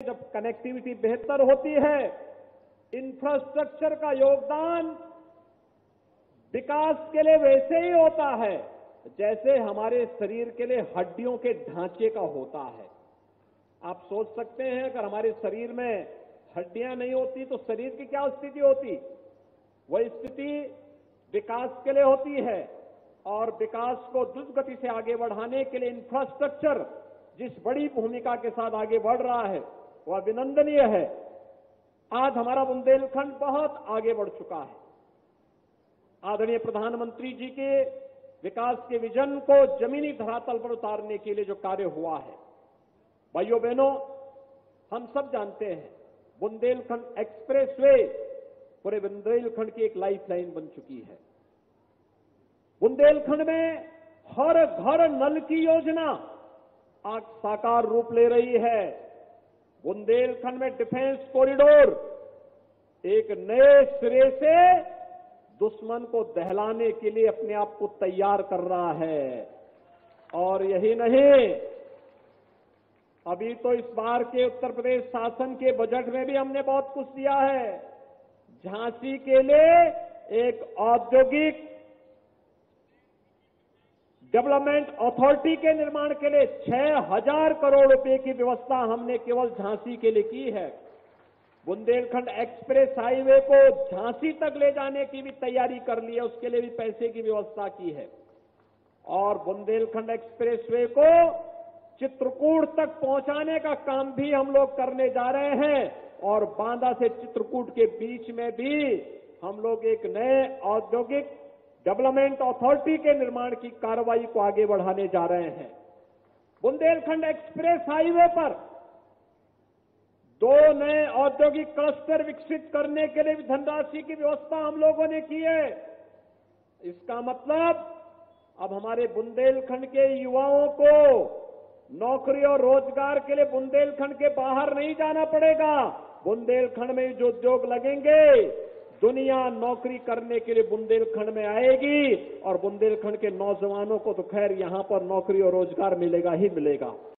जब कनेक्टिविटी बेहतर होती है इंफ्रास्ट्रक्चर का योगदान विकास के लिए वैसे ही होता है, जैसे हमारे शरीर के लिए हड्डियों के ढांचे का होता है। आप सोच सकते हैं, अगर हमारे शरीर में हड्डियाँ नहीं होती तो शरीर की क्या स्थिति होती? वह स्थिति विकास के लिए होती है, और विकास को द्रुत गति से आगे बढ़ाने के लिए इंफ्रास्ट्रक्चर जिस बड़ी भूमिका के साथ आगे बढ़ रहा है वह अभिनंदनीय है। आज हमारा बुंदेलखंड बहुत आगे बढ़ चुका है। आदरणीय प्रधानमंत्री जी के विकास के विजन को जमीनी धरातल पर उतारने के लिए जो कार्य हुआ है, भाइयों बहनों, हम सब जानते हैं, बुंदेलखंड एक्सप्रेसवे पूरे बुंदेलखंड की एक लाइफ लाइन बन चुकी है। बुंदेलखंड में हर घर नल की योजना आज साकार रूप ले रही है। बुंदेलखंड में डिफेंस कॉरिडोर, एक नए सिरे से दुश्मन को दहलाने के लिए अपने आप को तैयार कर रहा है। और यही नहीं, अभी तो इस बार के उत्तर प्रदेश शासन के बजट में भी हमने बहुत कुछ दिया है। झांसी के लिए एक औद्योगिक डेवलपमेंट अथॉरिटी के निर्माण के लिए छह हज़ार करोड़ रुपए की व्यवस्था हमने केवल झांसी के लिए की है। बुंदेलखंड एक्सप्रेस हाईवे को झांसी तक ले जाने की भी तैयारी कर ली है, उसके लिए भी पैसे की व्यवस्था की है। और बुंदेलखंड एक्सप्रेसवे को चित्रकूट तक पहुँचाने का काम भी हम लोग करने जा रहे हैं। और बांदा से चित्रकूट के बीच में भी हम लोग एक नए औद्योगिक डेवलपमेंट अथॉरिटी के निर्माण की कार्रवाई को आगे बढ़ाने जा रहे हैं। बुंदेलखंड एक्सप्रेस हाईवे पर दो नए औद्योगिक क्लस्टर विकसित करने के लिए भी धनराशि की व्यवस्था हम लोगों ने की है। इसका मतलब अब हमारे बुंदेलखंड के युवाओं को नौकरी और रोज़गार के लिए बुंदेलखंड के बाहर नहीं जाना पड़ेगा। बुंदेलखंड में जो उद्योग लगेंगे दुनिया नौकरी करने के लिए बुंदेलखंड में आएगी और बुंदेलखंड के नौजवानों को तो खैर यहाँ पर नौकरी और रोज़गार मिलेगा ही मिलेगा।